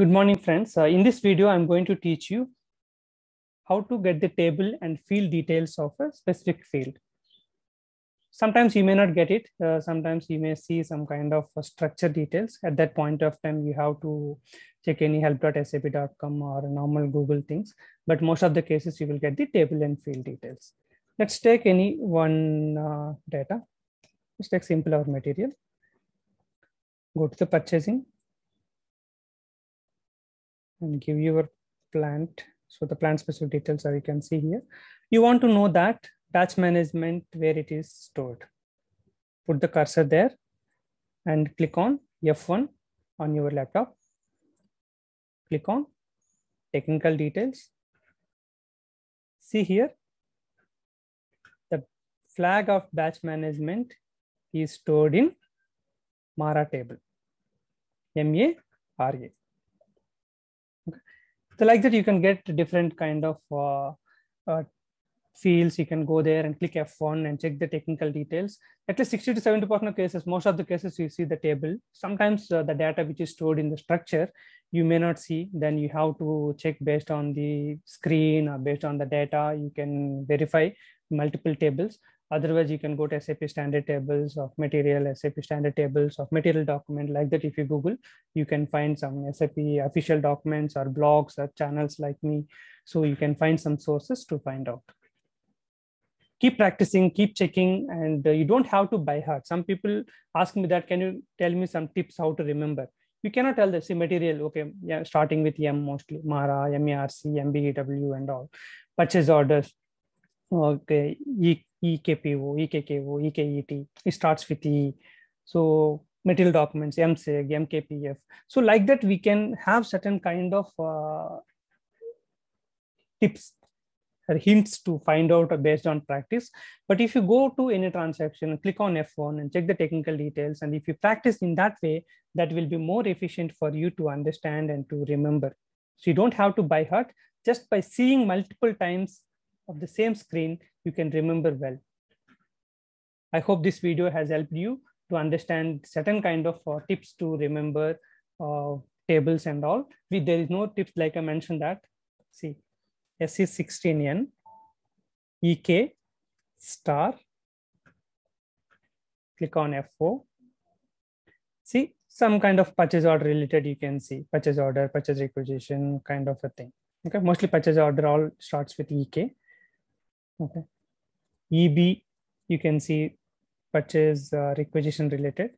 Good morning, friends. Uh, in this video, I'm going to teach you how to get the table and field details of a specific field. Sometimes you may not get it. Uh, sometimes you may see some kind of uh, structure details. At that point of time, you have to check any help.sap.com or normal Google things. But most of the cases, you will get the table and field details. Let's take any one uh, data. Let's take simple or material. Go to the purchasing and give your plant. So the plant specific details are you can see here. You want to know that batch management where it is stored. Put the cursor there and click on F1 on your laptop. Click on technical details. See here, the flag of batch management is stored in Mara table, M-A-R-A. So like that, you can get different kind of uh, uh, fields. You can go there and click F1 and check the technical details. At least 60 to 70% of cases, most of the cases you see the table. Sometimes uh, the data which is stored in the structure, you may not see. Then you have to check based on the screen or based on the data. You can verify multiple tables. Otherwise, you can go to SAP standard tables of material, SAP standard tables of material document like that. If you Google, you can find some SAP official documents or blogs or channels like me. So you can find some sources to find out. Keep practicing, keep checking, and uh, you don't have to by heart. Some people ask me that, can you tell me some tips how to remember? You cannot tell the same material, okay, yeah, starting with M mostly, MARA, MARC, MBEW and all. Purchase orders, okay, EKPO, EKKO, EKET. It starts with E. So material documents, MSEG, MKPF. So like that, we can have certain kind of uh, tips or hints to find out based on practice. But if you go to any transaction, click on F1 and check the technical details. And if you practice in that way, that will be more efficient for you to understand and to remember. So you don't have to by heart, just by seeing multiple times of the same screen, you can remember well. I hope this video has helped you to understand certain kind of uh, tips to remember uh, tables and all. We, there is no tips like I mentioned that. See, SE16N, EK, star, click on F4. See, some kind of purchase order related you can see, purchase order, purchase requisition kind of a thing. Okay, mostly purchase order all starts with EK. Okay. EB, you can see purchase uh, requisition related,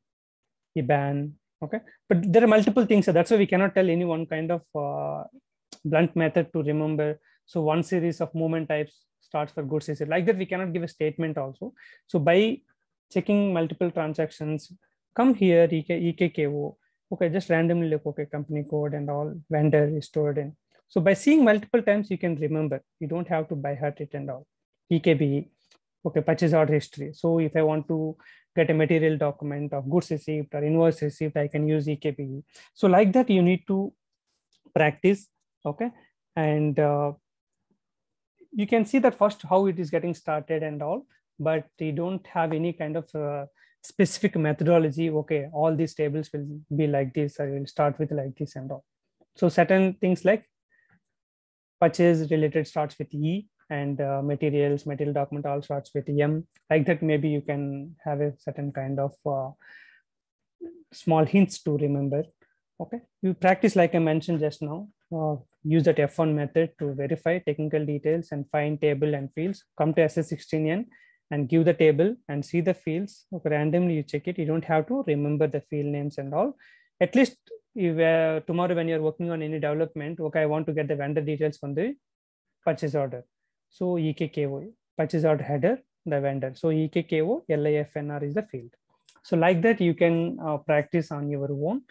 EBAN. Okay. But there are multiple things. So that's why we cannot tell any one kind of uh, blunt method to remember. So one series of movement types starts for goods. Is it Like that, we cannot give a statement also. So by checking multiple transactions, come here, EK, EKKO. Okay, just randomly look, okay, company code and all vendor is stored in. So by seeing multiple times, you can remember. You don't have to by heart it and all. EKBE, okay, purchase order history. So if I want to get a material document of goods received or invoice received, I can use EKBE. So like that, you need to practice, okay? And uh, you can see that first how it is getting started and all, but you don't have any kind of uh, specific methodology. Okay, all these tables will be like this, I will start with like this and all. So certain things like purchase related starts with E, and uh, materials, material document all starts with M. Like that, maybe you can have a certain kind of uh, small hints to remember. Okay, you practice like I mentioned just now. Uh, use that F1 method to verify technical details and find table and fields. Come to SE16N and give the table and see the fields. Okay, randomly you check it. You don't have to remember the field names and all. At least if, uh, tomorrow when you're working on any development, okay, I want to get the vendor details from the purchase order. So EKKO, purchase order header, the vendor. So EKKO, LIFNR is the field. So like that, you can uh, practice on your own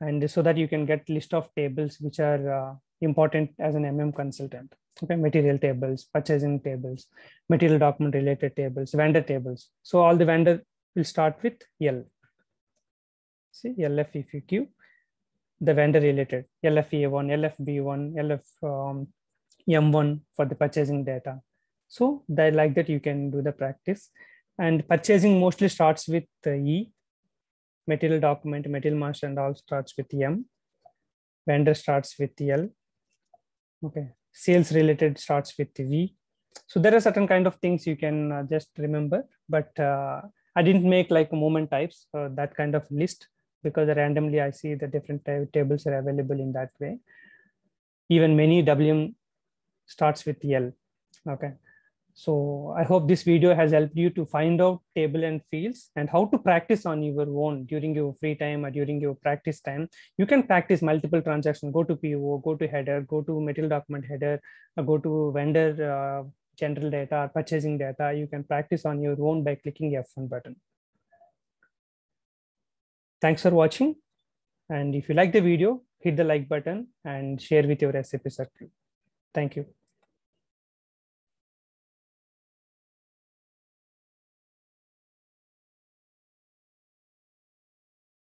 and so that you can get list of tables which are uh, important as an MM consultant. Okay, material tables, purchasing tables, material document related tables, vendor tables. So all the vendor will start with L. See LFEQ, the vendor related, LFA1, LFB1, LF um, M1 for the purchasing data. So that like that you can do the practice. And purchasing mostly starts with E, material document, material master and all starts with M. vendor starts with L. Okay, sales related starts with V. So there are certain kind of things you can uh, just remember, but uh, I didn't make like moment types, uh, that kind of list because randomly I see the different tables are available in that way. Even many WM starts with L. Okay. So I hope this video has helped you to find out table and fields and how to practice on your own during your free time or during your practice time. You can practice multiple transactions, go to PO, go to header, go to material document header, go to vendor uh, general data or purchasing data. You can practice on your own by clicking F1 button. Thanks for watching. And if you like the video, hit the like button and share with your SAP circle. Thank you.